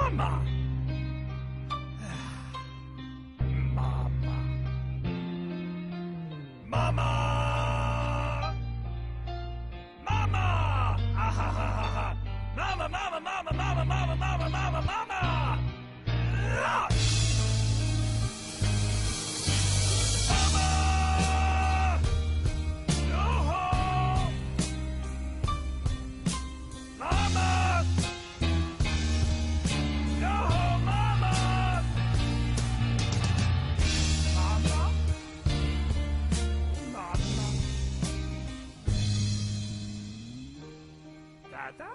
妈妈，妈妈，妈妈，妈妈，啊哈哈哈哈！妈妈，妈妈，妈妈，妈妈，妈妈，妈妈，妈妈，妈。nada?